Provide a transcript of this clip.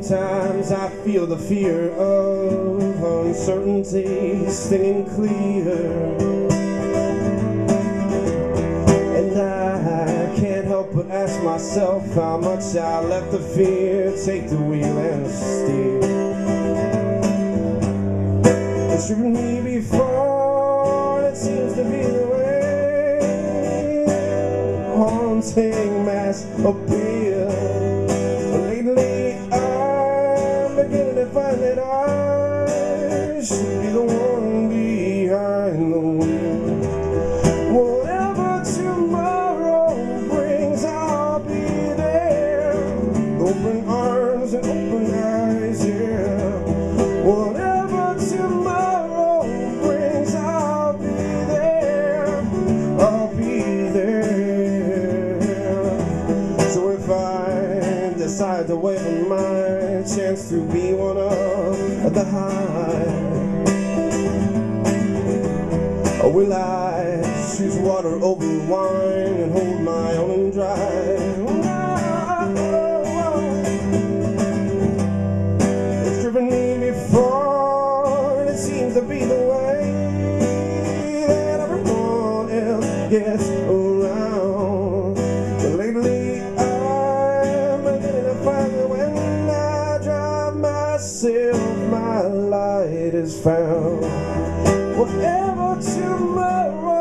feel the fear of uncertainty stinging clear. And I can't help but ask myself how much I let the fear take the wheel and steer. It's driven me before, it seems to be the way. Haunting mass. Lately, Decide to wave my chance to be one of the high. Or will I choose water over wine and hold my own and dry? It's driven me before, and it seems to be the way that everyone else gets light is found. Whatever tomorrow